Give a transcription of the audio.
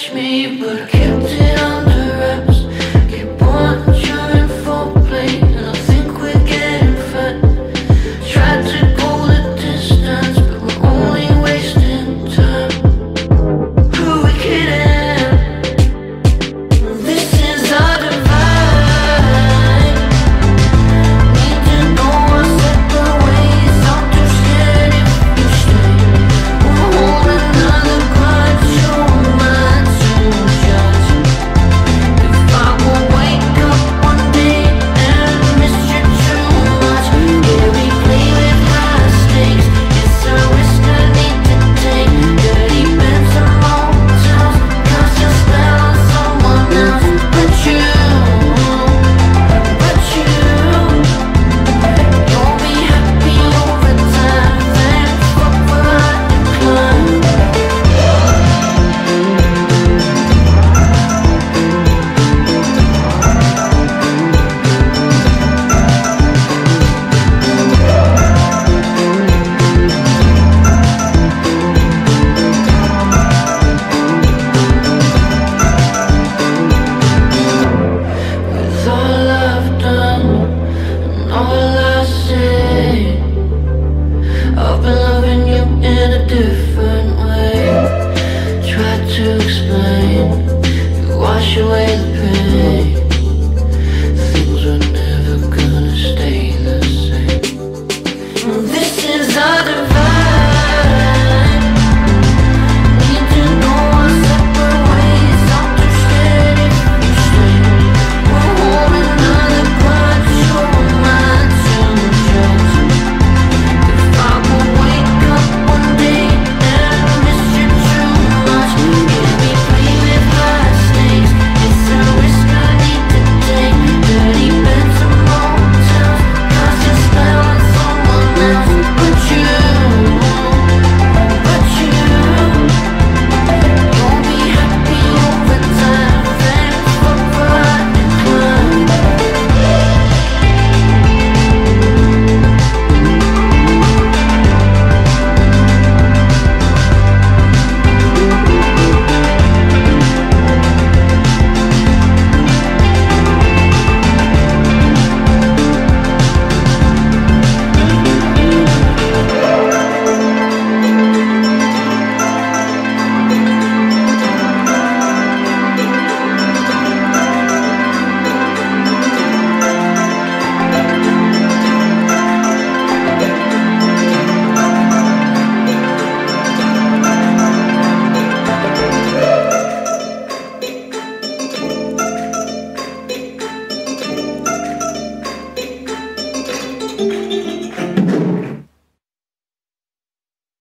touch me porque